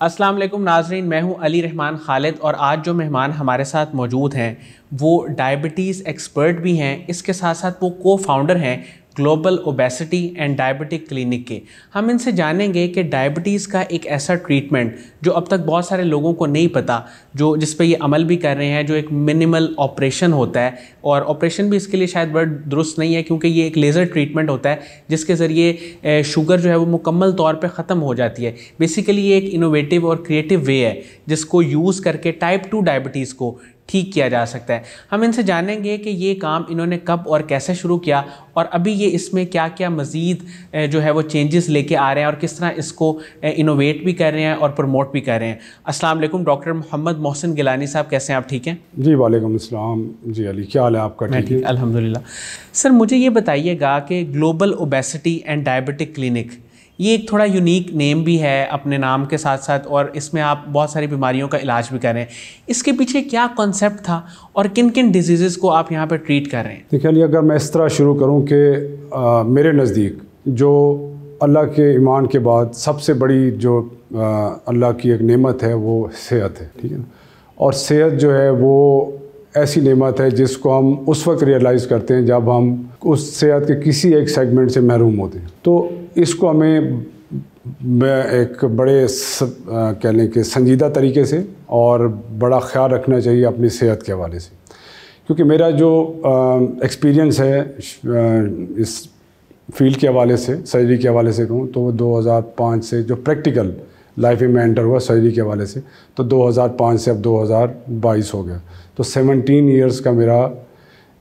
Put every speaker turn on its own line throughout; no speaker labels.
अस्सलाम वालेकुम नाजरीन, मैं हूँ अली रहमान खालिद और आज जो मेहमान हमारे साथ मौजूद हैं, वो डायबिटीज़ एक्सपर्ट भी हैं, इसके साथ साथ वो को फाउंडर हैं global obesity and diabetic clinic के। हम इनसे जानेंगे कि डायबिटीज़ का एक ऐसा ट्रीटमेंट जो अब तक बहुत सारे लोगों को नहीं पता, जो जिस पे ये अमल भी कर रहे हैं, जो एक मिनिमल ऑपरेशन होता है। और ऑपरेशन भी इसके लिए शायद बड़ा दुरुस्त नहीं है, क्योंकि ये एक लेज़र ट्रीटमेंट होता है, जिसके ज़रिए शुगर जो है वो मुकम्मल तौर पर ख़त्म हो जाती है। बेसिकली ये एक इनोवेटिव और क्रिएटिव वे है, जिसको यूज़ करके टाइप टू डायबिटीज़ को ठीक किया जा सकता है। हम इनसे जानेंगे कि ये काम इन्होंने कब और कैसे शुरू किया और अभी ये इसमें क्या क्या मज़ीद जो है वो चेंजेस लेके आ रहे हैं और किस तरह इसको इनोवेट भी कर रहे हैं और प्रमोट भी कर रहे हैं। अस्सलाम वालेकुम डॉक्टर मोहम्मद मोहसिन गिलानी साहब कैसे हैं आप? ठीक हैं?
जी वालेकुम अस्सलाम। जी अली क्या हाल है आपका? ठीक है?
अल्हम्दुलिल्लाह। सर मुझे ये बताइएगा कि global obesity and diabetic clinic ये एक थोड़ा यूनिक नेम भी है अपने नाम के साथ साथ और इसमें आप बहुत सारी बीमारियों का इलाज भी कर रहे हैं। इसके पीछे क्या कॉन्सेप्ट था और किन किन डिज़ीज़ को आप यहाँ पर ट्रीट कर रहे हैं?
देखिए अगर मैं इस तरह शुरू करूँ कि मेरे नज़दीक जो अल्लाह के ईमान के बाद सबसे बड़ी जो अल्लाह की एक नेमत है वो सेहत है, ठीक है और सेहत जो है वो ऐसी नेमत है जिसको हम उस वक्त रियलाइज़ करते हैं जब हम उस सेहत के किसी एक सेगमेंट से महरूम होते हैं। तो इसको हमें एक बड़े कह लें कि संजीदा तरीके से और बड़ा ख्याल रखना चाहिए अपनी सेहत के हवाले से। क्योंकि मेरा जो एक्सपीरियंस है इस फ़ील्ड के हवाले से सर्जरी के हवाले से कहूँ तो 2005 से जो प्रैक्टिकल लाइफ में एंटर हुआ सर्जरी के हवाले से तो 2005 से अब 2022 हो गया। तो 17 इयर्स का मेरा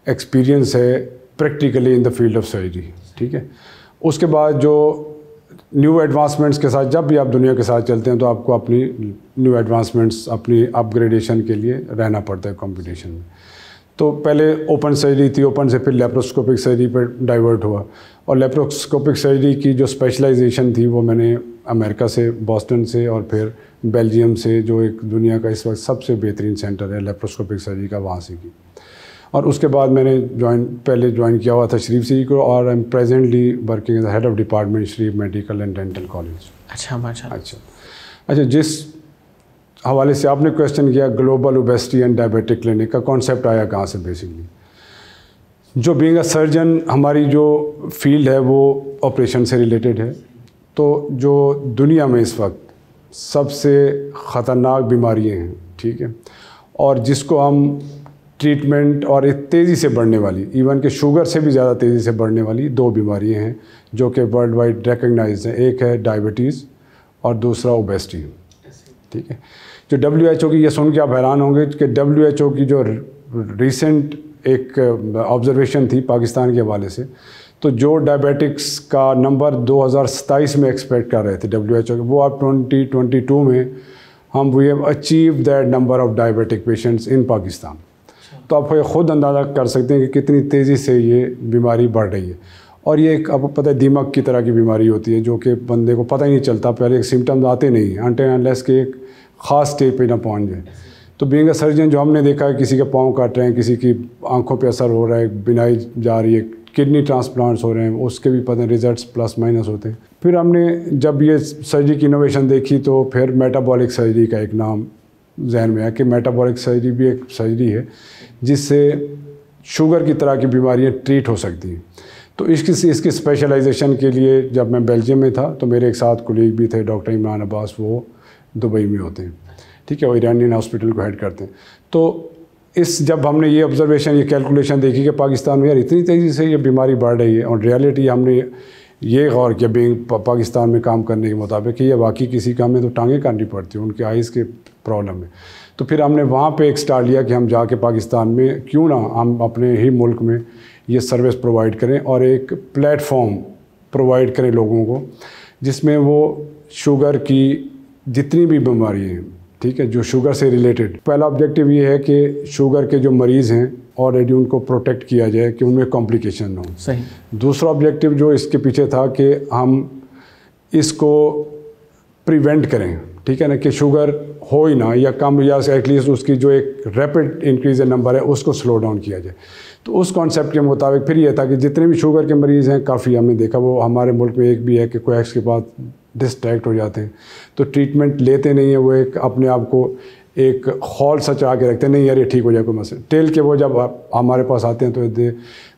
एक्सपीरियंस है practically in the field of surgery ठीक है? उसके बाद जो न्यू एडवांसमेंट्स के साथ, जब भी आप दुनिया के साथ चलते हैं तो आपको अपनी न्यू एडवांसमेंट्स अपनी अपग्रेडेशन के लिए रहना पड़ता है कंपटीशन में। तो पहले ओपन सर्जरी थी ओपन से फिर लेप्रोस्कोपिक सर्जरी पर डाइवर्ट हुआ। और लेप्रोस्कोपिक सर्जरी की जो स्पेशलाइजेशन थी, वो मैंने अमेरिका से बॉस्टन से और फिर बेल्जियम से, जो एक दुनिया का इस वक्त सबसे बेहतरीन सेंटर है लेप्रोस्कोपिक सर्जरी का, वहाँ से की। और उसके बाद मैंने ज्वाइन पहले ज्वाइन किया हुआ था शरीफ सी को और I am presently working as head of department Sharif medical and dental college
अच्छा माशा
अच्छा। अच्छा जिस हवाले से आपने क्वेश्चन किया global obesity and diabetic clinic का कॉन्सेप्ट आया कहाँ से बेसिकली जो बींग अ सर्जन हमारी जो फ़ील्ड है वो ऑपरेशन से रिलेटेड है। तो जो दुनिया में इस वक्त सबसे ख़तरनाक बीमारियाँ हैं ठीक है? और जिसको हम ट्रीटमेंट और एक तेज़ी से बढ़ने वाली इवन के शुगर से भी ज़्यादा तेज़ी से बढ़ने वाली दो बीमारियाँ हैं, जो कि वर्ल्ड वाइड रिकगनाइज हैं। एक है डायबिटीज़ और दूसरा ओबेसिटी ठीक है? जो डब्ल्यू एच ओ की, ये सुन के आप हैरान होंगे कि डब्ल्यू एच ओ की जो रिसेंट एक ऑब्जर्वेशन थी पाकिस्तान के हवाले से तो जो डायबिटिक्स का नंबर दो हज़ार सत्ताईस में एक्सपेक्ट कर रहे थे डब्ल्यू एच ओ वो आप ट्वेंटी में, हम we have achieve that number of diabetic patients in Pakistan. तो आप ख़ुद अंदाज़ा कर सकते हैं कि कितनी तेज़ी से ये बीमारी बढ़ रही है। और ये एक आपको पता है, दिमाग की तरह की बीमारी होती है, जो कि बंदे को पता ही नहीं चलता, पहले सिम्टम्स आते नहीं अनटे अनलेस के एक ख़ास स्टेज पे ना पहुँच जाए। तो बींग सर्जन जो हमने देखा है, किसी के पाँव काट रहे हैं, किसी की आँखों पे असर हो रहा है, बिनाई जा रही है किडनी ट्रांसप्लांट्स हो रहे हैं, उसके भी पता रिजल्ट्स प्लस माइनस होते हैं। फिर हमने जब ये सर्जरी की इनोवेशन देखी तो फिर मेटाबॉलिक सर्जरी का एक नाम जहन में आया कि मेटाबॉलिक सर्जरी भी एक सर्जरी है, जिससे शुगर की तरह की बीमारियाँ ट्रीट हो सकती हैं। तो इसकी इसकी स्पेशलाइजेशन के लिए जब मैं बेल्जियम में था तो मेरे एक साथ कुलीग भी थे डॉक्टर इमरान अब्बास वो दुबई में होते हैं। ठीक है, वो ईरानियन हॉस्पिटल को हेड करते हैं। तो इस, जब हमने ये ऑब्जर्वेशन ये कैलकुलेशन देखी कि पाकिस्तान में यार इतनी तेज़ी से ये बीमारी बढ़ रही है, और रियलिटी हमने ये गौर किया भी पाकिस्तान में काम करने के मुताबिक ये बाकी किसी काम में तो टांगे काटनी पड़ती हैं, उनके आइज़ के प्रॉब्लम है। तो फिर हमने वहाँ पे एक स्टार्ट लिया कि हम जाके पाकिस्तान में क्यों ना हम अपने ही मुल्क में ये सर्विस प्रोवाइड करें और एक प्लेटफॉर्म प्रोवाइड करें लोगों को, जिसमें वो शुगर की जितनी भी बीमारी हैं, ठीक है, जो शुगर से रिलेटेड। पहला ऑब्जेक्टिव ये है कि शुगर के जो मरीज़ हैं ऑलरेडी उनको प्रोटेक्ट किया जाए कि उनमें कॉम्प्लिकेशन ना हो।
सही।
दूसरा ऑब्जेक्टिव जो इसके पीछे था कि हम इसको प्रिवेंट करें ठीक है ना कि शुगर हो ही ना या कम या एटलीस्ट उसकी जो एक रैपिड इंक्रीज नंबर है उसको स्लो डाउन किया जाए। तो उस कॉन्सेप्ट के मुताबिक फिर ये था कि जितने भी शुगर के मरीज़ हैं काफ़ी हमने देखा वो हमारे मुल्क में एक भी है कि कोएक्स के बाद डिस्ट्रैक्ट हो जाते हैं। तो ट्रीटमेंट लेते नहीं हैं वो एक अपने आप को एक हॉल सा चढ़ा के रखते हैं, नहीं यार ये ठीक हो जाए कोई मसला। टेल के वो जब हमारे पास आते हैं तो they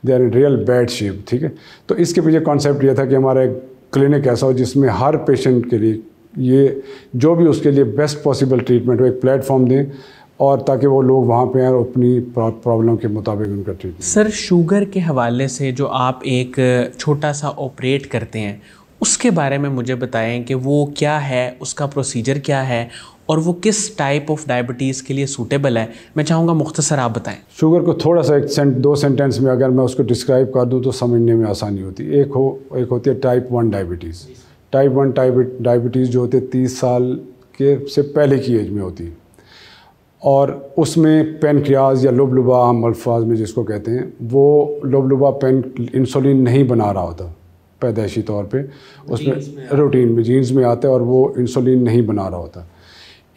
they are in real bad shape ठीक है? तो इसके पीछे कॉन्सेप्ट ये था कि हमारा एक क्लिनिक ऐसा हो जिसमें हर पेशेंट के लिए ये, जो भी उसके लिए बेस्ट पॉसिबल ट्रीटमेंट हो, एक प्लेटफॉर्म दें, और ताकि वो लोग वहाँ पे आए और अपनी प्रॉब्लम के मुताबिक उनका ट्रीटमेंट
सर शुगर के हवाले से जो आप एक छोटा सा ऑपरेट करते हैं उसके बारे में मुझे बताएँ कि वो क्या है, उसका प्रोसीजर क्या है और वो किस टाइप ऑफ़ डायबिटीज़ के लिए सूटेबल है। मैं चाहूँगा मुख्तसर आप बताएँ।
शुगर को थोड़ा सा एक सेंट दो सेंटेंस में अगर मैं उसको डिस्क्राइब कर दूँ तो समझने में आसानी होती है। एक हो, एक होती है type one diabetes type one diabetes जो होती है तीस साल के से पहले की एज में होती है। और उसमें पेनक्रियाज या लोबलुबा आम अल्फाज में जिसको कहते हैं, वो लोबलुबा पेन इंसुलिन नहीं बना रहा होता। पैदाइशी तौर पे उसमें रूटीन में जीन्स में आता है और वो इंसुलिन नहीं बना रहा होता।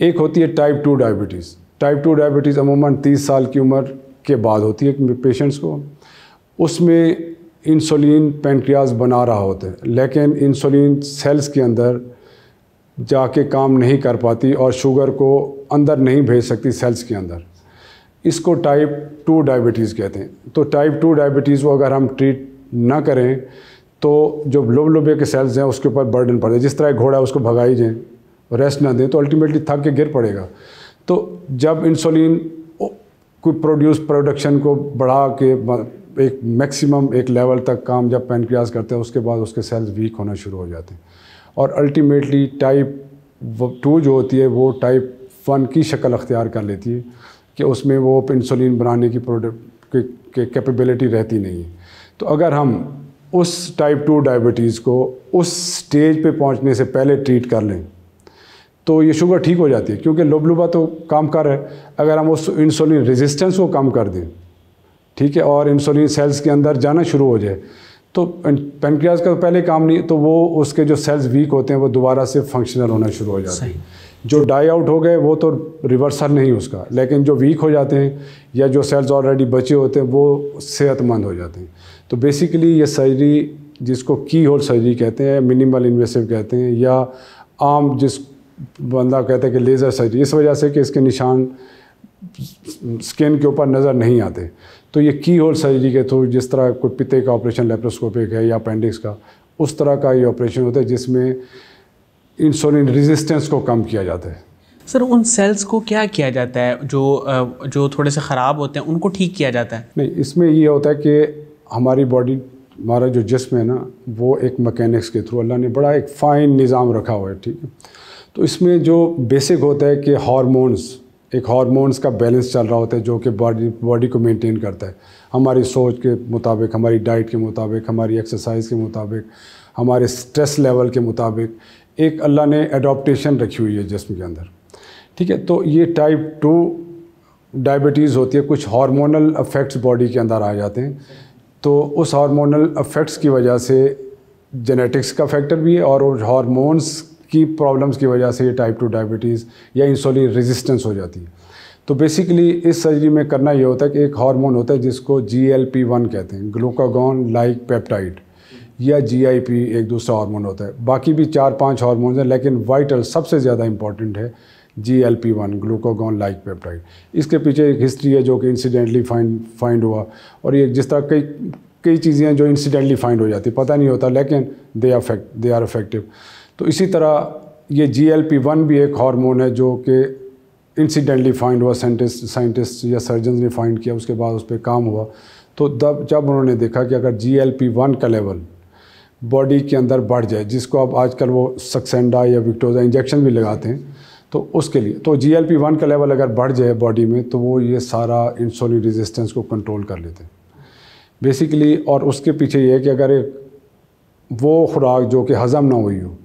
एक होती है type two diabetes type two diabetes अमूमन तीस साल की उम्र के बाद होती है पेशेंट्स को। उसमें इंसुलिन पेनक्रियाज बना रहा होता है लेकिन इंसुलिन सेल्स के अंदर जाके काम नहीं कर पाती और शुगर को अंदर नहीं भेज सकती सेल्स के अंदर। इसको टाइप टू डायबिटीज़ कहते हैं। तो टाइप टू डायबिटीज़ को अगर हम ट्रीट ना करें तो जो लोब लोबे के सेल्स हैं, उसके ऊपर बर्डन पड़ता है जिस तरह घोड़ा उसको भगाई जाए रेस्ट ना दें तो अल्टीमेटली थक के गिर पड़ेगा। तो जब इंसुलिन को प्रोड्यूस प्रोडक्शन को बढ़ा के एक मैक्सिमम एक लेवल तक काम जब पेनक्रियाज करते हैं, उसके बाद उसके सेल्स वीक होना शुरू हो जाते हैं। और अल्टीमेटली टाइप टू जो होती है, वो टाइप वन की शक्ल अख्तियार कर लेती है कि उसमें वो इंसुलिन बनाने की प्रोडक्ट के कैपेबिलिटी रहती नहीं है। तो अगर हम उस टाइप टू डायबिटीज़ को उस स्टेज पे पहुँचने से पहले ट्रीट कर लें तो ये शुगर ठीक हो जाती है, क्योंकि लोबलुबा तो काम कर है। अगर हम उस इंसुलिन रेजिस्टेंस को कम कर दें, ठीक है, और इंसुलिन सेल्स के अंदर जाना शुरू हो जाए तो पेनक्रियाज का तो पहले काम नहीं तो वो उसके जो सेल्स वीक होते हैं, वो दोबारा से फंक्शनल होना शुरू हो जाते हैं। जो डाई आउट हो गए, वो तो रिवर्सल नहीं उसका। लेकिन जो वीक हो जाते हैं या जो सेल्स ऑलरेडी बचे होते हैं, वो सेहतमंद हो जाते हैं। तो बेसिकली ये सर्जरी जिसको की होल सर्जरी कहते हैं मिनिमल इन्वेसिव कहते हैं, या आम जिस बंदा कहता है कि लेज़र सर्जरी इस वजह से कि इसके निशान स्किन के ऊपर नज़र नहीं आते। तो ये की होल सर्जरी के थ्रू जिस तरह कोई पिते का ऑपरेशन लेप्रोस्कोपिक है या अपेंडिक्स का, उस तरह का ये ऑपरेशन होता है जिसमें इंसुलिन रेजिस्टेंस को कम किया जाता है।
सर उन सेल्स को क्या किया जाता है? जो जो थोड़े से ख़राब होते हैं उनको ठीक किया जाता है?
नहीं इसमें ये होता है कि हमारी बॉडी हमारा जो जिसम है ना वो एक मकैनिक्स के थ्रू अल्लाह ने बड़ा एक फ़ाइन निज़ाम रखा हुआ है ठीक है? तो इसमें जो बेसिक होता है कि हार्मोन्स एक हार्मोन्स का बैलेंस चल रहा होता है जो कि बॉडी बॉडी को मेंटेन करता है। हमारी सोच के मुताबिक हमारी डाइट के मुताबिक हमारी एक्सरसाइज के मुताबिक हमारे स्ट्रेस लेवल के मुताबिक एक अल्लाह ने एडोप्टेशन रखी हुई है जिसम के अंदर। ठीक है तो ये टाइप टू डायबिटीज़ होती है, कुछ हार्मोनल अफेक्ट्स बॉडी के अंदर आ जाते हैं। तो उस हार्मोनल अफेक्ट्स की वजह से जेनेटिक्स का फैक्टर भी है और हार्मोन्स की प्रॉब्लम्स की वजह से ये टाइप टू डायबिटीज़ या इंसुलिन रेजिस्टेंस हो जाती है। तो बेसिकली इस सर्जरी में करना ये होता है कि एक हार्मोन होता है जिसको जी एल पी वन कहते हैं ग्लूकागॉन लाइक पेप्टाइड या जी आई पी एक दूसरा हार्मोन होता है। बाकी भी चार पाँच हार्मोन्स हैं, लेकिन वाइटल सबसे ज़्यादा इंपॉर्टेंट है G L P one glucagon like peptide इसके पीछे एक हिस्ट्री है जो कि इंसिडेंटली फाइंड फाइंड हुआ। और ये जिस तरह कई कई चीज़ें हैं जो इंसिडेंटली फाइंड हो जाती पता नहीं होता, लेकिन they affect they are effective तो इसी तरह ये जी एल पी वन भी एक हार्मोन है जो कि इंसिडेंटली फाइंड हुआ साइंटिस्ट साइंटिस्ट या सर्जन ने फाइंड किया, उसके बाद उस पर काम हुआ। तो जब उन्होंने देखा कि अगर जी एल पी वन का लेवल बॉडी के अंदर बढ़ जाए, जिसको अब आजकल वो सक्सेंडा या विक्टोजा इंजेक्शन भी लगाते हैं तो उसके लिए तो जी एल पी वन का लेवल अगर बढ़ जाए बॉडी में तो वो ये सारा इंसुलिन रेजिस्टेंस को कंट्रोल कर लेते हैं। बेसिकली और उसके पीछे ये है कि अगर एक, वो खुराक जो कि हज़म ना हुई हो,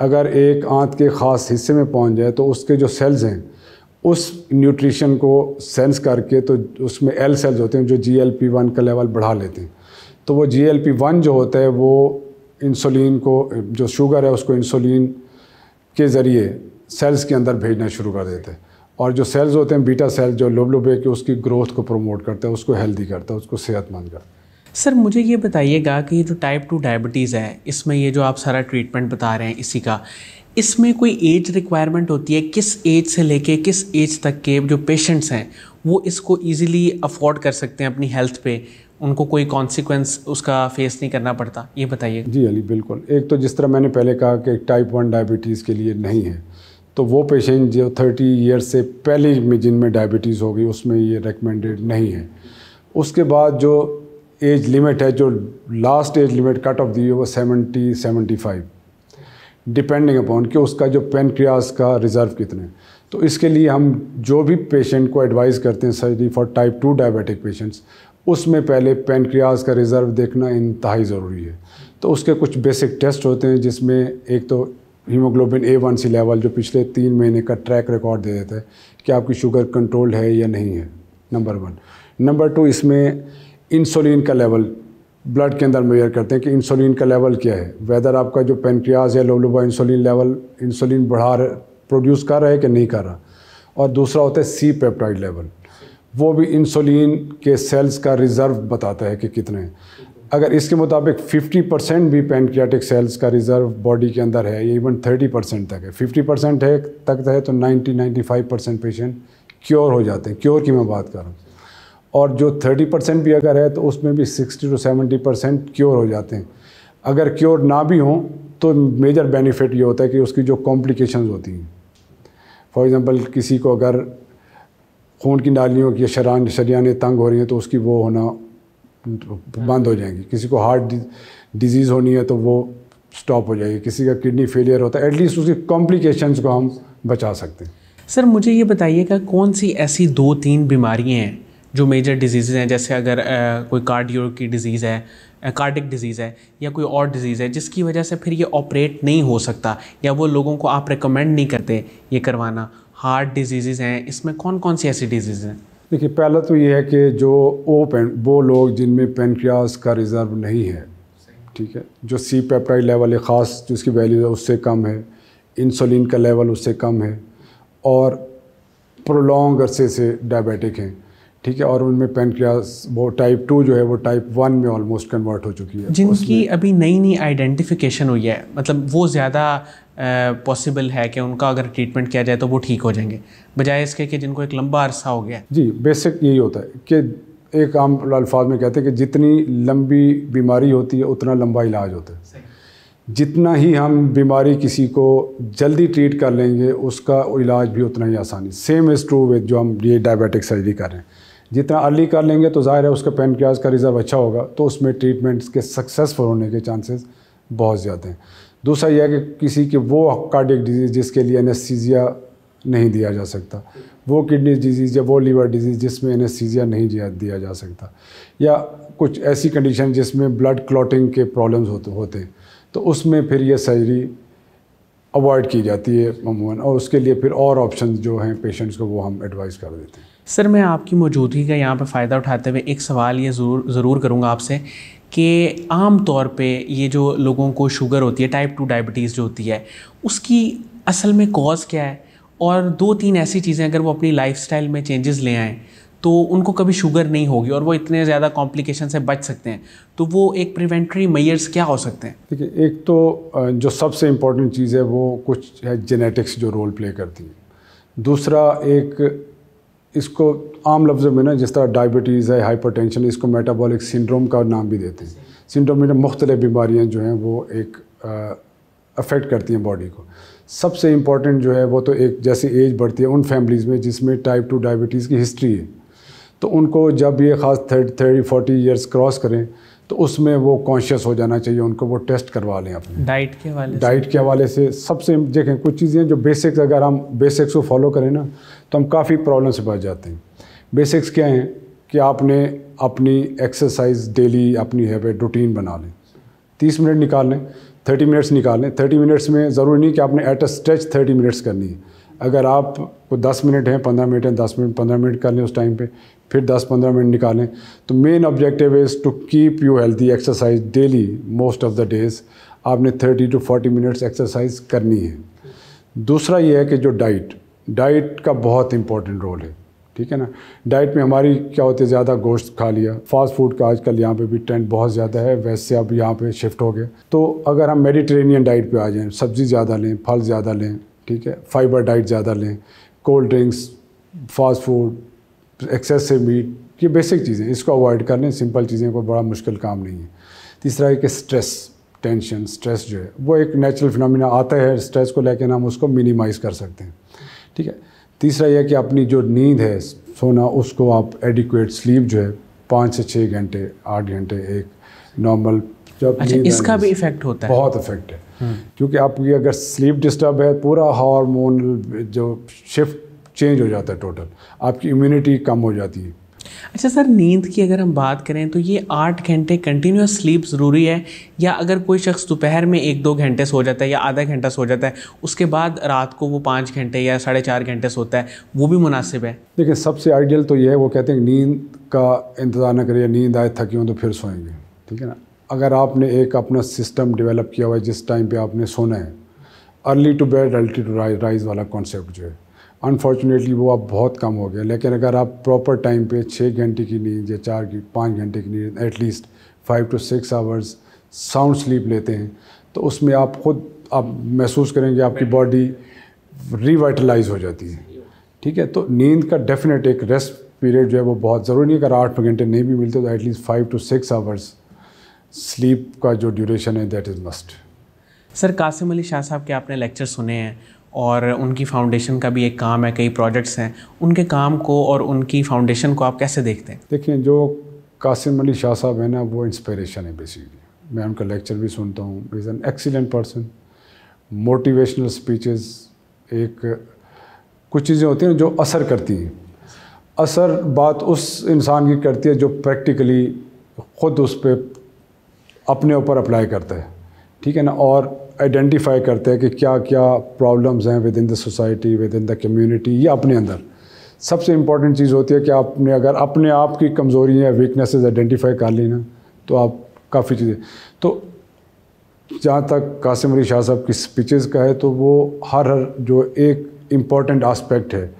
अगर एक आंत के ख़ास हिस्से में पहुँच जाए तो उसके जो सेल्स हैं, उस न्यूट्रिशन को सेंस करके तो उसमें एल सेल्स होते हैं जो जी एल पी वन का लेवल बढ़ा लेते हैं। तो वो जी एल पी वन जो होता है, वो इंसुलिन को, जो शुगर है, उसको इंसुलिन के ज़रिए सेल्स के अंदर भेजना शुरू कर देते हैं। और जो सेल्स होते हैं बीटा सेल जो लोबलोबे के, उसकी ग्रोथ को प्रमोट करता है, उसको हेल्दी करता है, उसको सेहतमंद करता है।
सर, मुझे ये बताइएगा कि ये जो टाइप टू डायबिटीज़ है, इसमें ये जो आप सारा ट्रीटमेंट बता रहे हैं, इसी का, इसमें कोई एज रिक्वायरमेंट होती है? किस एज से लेके, किस एज तक के जो पेशेंट्स हैं, वो इसको ईजिली अफोर्ड कर सकते हैं अपनी हेल्थ पे? उनको कोई कॉन्सिक्वेंस उसका फेस नहीं करना पड़ता। ये बताइए।
जी अली, बिल्कुल। एक तो जिस तरह मैंने पहले कहा कि टाइप वन डायबिटीज़ के लिए नहीं है तो वो पेशेंट जो थर्टी ईयर्स से पहले में जिनमें डायबिटीज़ होगी उसमें ये रिकमेंडेड नहीं है। उसके बाद जो एज लिमिट है, जो last age limit cut off दी है वो seventy seventy five depending upon कि उसका जो पेनक्रियाज का रिज़र्व कितने तो इसके लिए हम जो भी पेशेंट को एडवाइस करते हैं surgery for type two diabetic patients उसमें पहले पेनक्रियाज का रिज़र्व देखना इंतहाई ज़रूरी है। तो उसके कुछ बेसिक टेस्ट होते हैं जिसमें एक तो haemoglobin A one C level जो पिछले तीन महीने का ट्रैक रिकॉर्ड दे देता है कि आपकी शुगर कंट्रोल्ड है या नहीं है नंबर वन नंबर टू इसमें इंसुलिन का लेवल ब्लड के अंदर मेजर करते हैं कि इंसुलिन का लेवल क्या है। वेदर आपका जो पेनक्रियाज है लोबलोबा इंसुलिन लेवल इंसुलिन बढ़ा प्रोड्यूस कर रहा है कि नहीं कर रहा। और दूसरा होता है सी पेप्टाइड लेवल वो भी इंसुलिन के सेल्स का रिज़र्व बताता है कि कितने हैं। अगर इसके मुताबिक 50 परसेंट भी पेनक्रियाटिक सेल्स का रिज़र्व बॉडी के अंदर है इवन 30 परसेंट तक है। 50 परसेंट है, तक है तो 90 95 परसेंट पेशेंट क्योर हो जाते हैं। क्योर की मैं बात कर रहा हूँ। और जो 30 परसेंट भी अगर है तो उसमें भी 60 टू 70 परसेंट क्योर हो जाते हैं। अगर क्योर ना भी हों तो मेजर बेनिफिट ये होता है कि उसकी जो कॉम्प्लिकेशन होती हैं। फॉर एग्ज़ाम्पल किसी को अगर खून की नालियों की शरान शरियाने तंग हो रही हैं तो उसकी वो होना बंद हो जाएँगी। किसी को हार्ट डिज़ीज़ होनी है तो वो स्टॉप हो जाएगी। किसी का किडनी फेलियर होता है एटलीस्ट उसकी कॉम्प्लिकेशंस को हम बचा सकते हैं।
सर मुझे ये बताइएगा कौन सी ऐसी दो तीन बीमारियाँ हैं जो मेजर डिज़ीज़ हैं? जैसे अगर आ, कोई कार्डियो की डिज़ीज़ है कार्डिक डिज़ीज़ है या कोई और डिज़ीज़ है जिसकी वजह से फिर ये ऑपरेट नहीं हो सकता या वो लोगों को आप रिकमेंड नहीं करते ये करवाना? हार्ट डिज़ीज़ हैं इसमें कौन कौन सी ऐसी डिज़ीज़ हैं?
देखिए पहला तो ये है कि जो वो पेन वो लोग जिनमें पेनक्रियास का रिज़र्व नहीं है ठीक है? जो सी पेप्टाइड लेवल है ख़ास जिसकी वैल्यू है उससे कम है। इंसुलिन का लेवल उससे कम है और प्रोलॉन्ग अरसे से डायबिटिक हैं ठीक है? और उनमें पेनक्रियास वो टाइप टू जो है वो टाइप वन में ऑलमोस्ट कन्वर्ट हो चुकी है।
जिनकी अभी नई नई आइडेंटिफिकेशन हुई है मतलब वो ज़्यादा पॉसिबल है कि उनका अगर ट्रीटमेंट किया जाए तो वो ठीक हो जाएँगे। बजाय इसके कि जिनको एक लंबा अरसा हो गया।
जी बेसिक यही होता है कि एक आम अल्फाज में कहते हैं कि जितनी लंबी बीमारी होती है उतना लंबा इलाज होता है। जितना ही हम बीमारी किसी को जल्दी ट्रीट कर लेंगे उसका इलाज भी उतना ही आसानी। सेम इज़ ट्रू विद जो हम ये डायबिटिक सर्जरी कर रहे हैं। जितना अर्ली कर लेंगे तो ज़ाहिर है उसका पेनक्रियाज का रिज़र्व अच्छा होगा तो उसमें ट्रीटमेंट्स के सक्सेसफुल होने के चांसेस बहुत ज़्यादा हैं। दूसरा यह है कि किसी के वो कार्डियक डिज़ीज़ जिसके लिए एनेस्थीसिया नहीं दिया जा सकता, वो किडनी डिज़ीज़ या वो लीवर डिज़ीज़ जिसमें एनेस्थीसिया नहीं दिया जा सकता, या कुछ ऐसी कंडीशन जिसमें ब्लड क्लॉटिंग के प्रॉब्लम्स होते होते हैं तो उसमें फिर यह सर्जरी अवॉइड की जाती है अमूमन और उसके लिए फिर और ऑप्शन जो हैं पेशेंट्स को वो हम एडवाइस कर देते हैं।
सर, मैं आपकी मौजूदगी का यहाँ पर फ़ायदा उठाते हुए एक सवाल ये ज़रूर ज़रूर करूँगा आपसे। कि आम तौर पे ये जो लोगों को शुगर होती है टाइप टू डायबिटीज़ जो होती है, उसकी असल में कॉज़ क्या है? और दो तीन ऐसी चीज़ें अगर वो अपनी लाइफस्टाइल में चेंजेस ले आएँ तो उनको कभी शुगर नहीं होगी और वो इतने ज़्यादा कॉम्प्लिकेशन से बच सकते हैं। तो वो एक प्रिवेंटरी मैयर्स क्या हो सकते हैं?
देखिए, एक तो जो सबसे इम्पोर्टेंट चीज़ है वो कुछ है जेनेटिक्स जो रोल प्ले करती है। दूसरा एक इसको आम लफ्ज़ों में ना जिस तरह डायबिटीज़ है हाइपरटेंशन इसको मेटाबॉलिक सिंड्रोम का नाम भी देते हैं। सिंड्रोम में मुख्तलिफ़ बीमारियाँ जो हैं वो एक अफेक्ट करती हैं बॉडी को। सबसे इंपॉर्टेंट जो है वो तो एक जैसी एज बढ़ती है उन फैमिलीज़ में जिसमें टाइप टू डायबिटीज़ की हिस्ट्री है। तो उनको जब ये ख़ास thirty thirty forty years cross करें तो उसमें वो कॉन्शियस हो जाना चाहिए उनको वो टेस्ट करवा लें अपने।
डाइट के हवाले
डाइट के हवाले से सबसे देखें कुछ चीज़ें जो बेसिक्स अगर हम बेसिक्स को फॉलो करें ना तो हम काफ़ी प्रॉब्लम से बच जाते हैं। बेसिक्स क्या हैं? कि आपने अपनी एक्सरसाइज डेली अपनी हैबिट रूटीन बना लें। तीस मिनट निकाल लें थर्टी मिनट्स निकाल लें। थर्टी मिनट्स में ज़रूरी नहीं कि आपने at a stretch thirty minutes करनी है। अगर आप को दस मिनट हैं, पंद्रह मिनट हैं, दस मिनट, पंद्रह मिनट कर लें उस टाइम पे, फिर दस पंद्रह मिनट निकालें। तो main objective is to keep you healthy exercise daily most of the days आपने thirty to forty minutes exercise करनी है। दूसरा ये है कि जो डाइट डाइट का बहुत इंपॉर्टेंट रोल है, ठीक है ना? डाइट में हमारी क्या होती है, ज़्यादा गोश्त खा लिया। फास्ट फ़ूड का आजकल यहाँ पे भी ट्रेंड बहुत ज़्यादा है, वैसे अब यहाँ पे शिफ्ट हो गए तो अगर हम मेडिटेरेनियन डाइट पे आ जाएँ, सब्ज़ी ज़्यादा लें, फल ज़्यादा लें, ठीक है? फाइबर डाइट ज़्यादा लें cold drinks fast food excessive meat ये बेसिक चीज़ें, इसको अवॉइड कर लें सिंपल चीज़ें को बड़ा मुश्किल काम नहीं है। तीसरा है कि स्ट्रेस टेंशन स्ट्रेस जो है, वो एक नेचुरल फिनमिना आता है स्ट्रेस को लेकर हम उसको मिनिमाइज़ कर सकते हैं। ठीक है? तीसरा यह कि अपनी जो नींद है सोना उसको आप एडिक्वेट स्लीप जो है पाँच से छः घंटे आठ घंटे एक नॉर्मल
जब अच्छा इसका भी इफ़ेक्ट होता
है। बहुत इफ़ेक्ट है। हम्म। क्योंकि आपकी अगर स्लीप डिस्टर्ब है पूरा हार्मोनल जो शिफ्ट चेंज हो जाता है टोटल आपकी इम्यूनिटी कम हो जाती है।
अच्छा सर, नींद की अगर हम बात करें तो ये आठ घंटे कंटिन्यूस स्लीप ज़रूरी है? या अगर कोई शख्स दोपहर में एक दो घंटे सो जाता है या आधा घंटा सो जाता है, उसके बाद रात को वो पाँच घंटे या साढ़े चार घंटे सोता है, वो भी मुनासिब है?
देखिए, सबसे आइडियल तो ये है, वो कहते हैं नींद का इंतज़ार न करिए, नींद आए थकी हो तो फिर सोएँगे, ठीक है ना? अगर आपने एक अपना सिस्टम डेवलप किया हुआ है, जिस टाइम पर आपने सोना है early to bed early to rise वाला कॉन्सेप्ट जो है अनफॉर्चुनेटली वो अब बहुत कम हो गया। लेकिन अगर आप प्रॉपर टाइम पे छः घंटे की नींद या चार की, पाँच घंटे की नींद at least five to six hours sound sleep लेते हैं तो उसमें आप खुद आप महसूस करेंगे आपकी बॉडी रिवाइटलाइज हो जाती है। ठीक है? तो नींद का डेफिनेट एक रेस्ट पीरियड जो है वो बहुत ज़रूरी है। अगर आठ घंटे नहीं भी मिलते तो at least five to six hours sleep का जो ड्यूरेशन है that is must
sir Qasim Ali Shah sahab के आपने लेक्चर सुने हैं? और उनकी फाउंडेशन का भी एक काम है, कई प्रोजेक्ट्स हैं। उनके काम को और उनकी फाउंडेशन को आप कैसे देखते हैं?
देखिए, जो कासिम अली शाह साहब है ना, वो इंस्पिरेशन है बेसिकली मैं उनका लेक्चर भी सुनता हूँ। Is an excellent person motivational speeches एक, कुछ चीज़ें होती हैं जो असर करती हैं। असर बात उस इंसान की करती है जो प्रैक्टिकली ख़ुद उस पर अपने ऊपर अप्लाई करता है। ठीक है ना? और आइडेंटिफाई करते हैं कि क्या क्या प्रॉब्लम्स हैं within the society within the community या अपने अंदर। सबसे इंपॉर्टेंट चीज़ होती है कि आपने अगर अपने आप की कमज़ोरी या वीकनेसेस आइडेंटिफाई कर ली ना तो आप काफ़ी चीज़ें तो जहाँ तक कासिम अली शाह साहब की स्पीचेस का है तो वो हर हर जो एक इंपॉर्टेंट आस्पेक्ट है,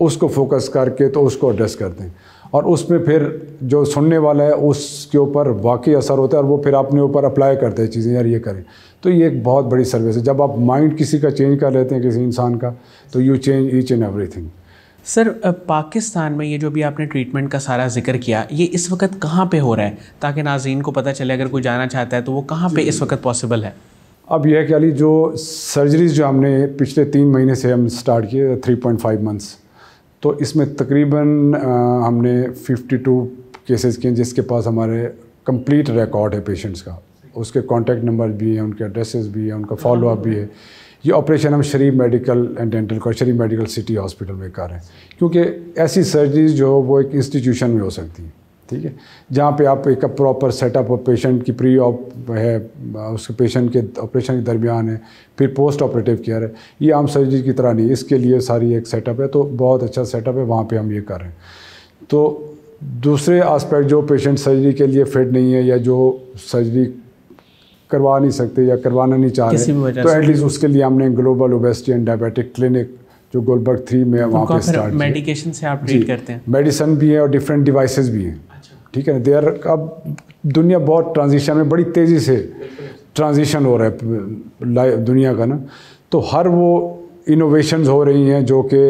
उसको फोकस करके तो उसको एड्रेस करते हैं। और उसमें फिर जो सुनने वाला है उसके ऊपर वाकई असर होता है और वो फिर अपने ऊपर अप्लाई करते हैं चीज़ें यार ये करें। तो ये एक बहुत बड़ी सर्विस है। जब आप माइंड किसी का चेंज कर लेते हैं किसी इंसान का तो you change each and everything
sir Pakistan में ये जो भी आपने ट्रीटमेंट का सारा ज़िक्र किया ये इस वक्त कहाँ पे हो रहा है? ताकि नाजीन को पता चले अगर कोई जाना चाहता है तो वो कहाँ पे इस वक्त पॉसिबल है?
अब यह कि अली जो सर्जरीज जो हमने पिछले तीन महीने से हम स्टार्ट किए थ्री पॉइंट फाइव मंथ्स तो इसमें तकरीबन हमने 52 केसेस किए जिसके पास हमारे कंप्लीट रिकॉर्ड है पेशेंट्स का। उसके कॉन्टैक्ट नंबर भी हैं, उनके एड्रेसेस भी हैं, उनका फॉलोअप भी है। ये ऑपरेशन हम शरीफ मेडिकल एंड डेंटल को शरीफ मेडिकल सिटी हॉस्पिटल में कर रहे हैं। क्योंकि ऐसी सर्जरीज जो वो एक इंस्टीट्यूशन में हो सकती हैं। ठीक है? जहाँ पे आप एक प्रॉपर सेटअप और पेशेंट की प्री ऑप है उसके पेशेंट के ऑपरेशन के दरमियान है फिर पोस्ट ऑपरेटिव केयर है। ये आम सर्जरी की तरह नहीं इसके लिए सारी एक सेटअप है तो बहुत अच्छा सेटअप है वहाँ पे हम ये कर रहे हैं। तो दूसरे आस्पेक्ट जो पेशेंट सर्जरी के लिए फिट नहीं है या जो सर्जरी करवा नहीं सकते या करवाना नहीं चाह रहे तो एटलीस्ट उसके लिए हमने global obesity and diabetic clinic जो गोलबर्ग थ्री में है वहाँ पे स्टार्ट
मेडिकेशन से आप ट्रीट करते हैं?
मेडिसन भी है और डिफरेंट डिवाइसेस भी हैं। ठीक है ना देर अब दुनिया बहुत ट्रांजिशन में बड़ी तेज़ी से ट्रांजिशन हो रहा है दुनिया का ना। तो हर वो इनोवेशन हो रही हैं जो कि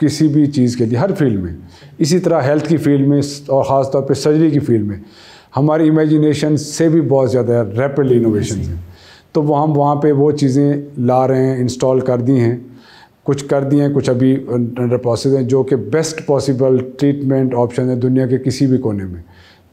किसी भी चीज़ के लिए, हर फ़ील्ड में। इसी तरह हेल्थ की फ़ील्ड में और ख़ास तौर पे सर्जरी की फ़ील्ड में। हमारी इमेजिनेशन से भी बहुत ज़्यादा रैपिड इनोवेशन हैं। तो वो हम वहाँ पे वो चीज़ें ला रहे हैं इंस्टॉल कर दी हैं। कुछ कर दिए हैं कुछ अभी अंडर प्रोसेस हैं, जो कि बेस्ट पॉसिबल ट्रीटमेंट ऑप्शन है दुनिया के किसी भी कोने में।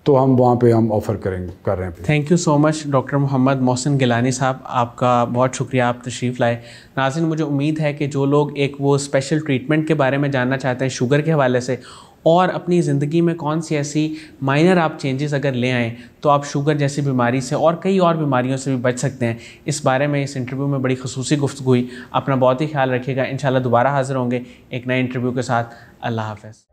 तो हम वहाँ पे हम ऑफ़र करेंगे, कर रहे हैं।
Thank you so much doctor Mohammad Mohsin Gilani sahab. आपका बहुत शुक्रिया, आप तशरीफ़ लाए। नाजिन मुझे उम्मीद है कि जो लोग एक वो स्पेशल ट्रीटमेंट के बारे में जानना चाहते हैं शुगर के हवाले से और अपनी ज़िंदगी में कौन सी ऐसी माइनर आप चेंजेस अगर ले आएँ तो आप शुगर जैसी बीमारी से और कई और बीमारियों से भी बच सकते हैं। इस बारे में इस इंटरव्यू में बड़ी खसूसी गुफ्तु हुई। अपना बहुत ही ख्याल रखिएगा। इन दोबारा हाज़िर होंगे एक नए इंटरव्यू के साथ। अल्लाह हाफ़